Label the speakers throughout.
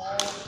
Speaker 1: Wow.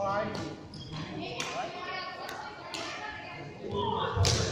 Speaker 1: Try. Fourteen,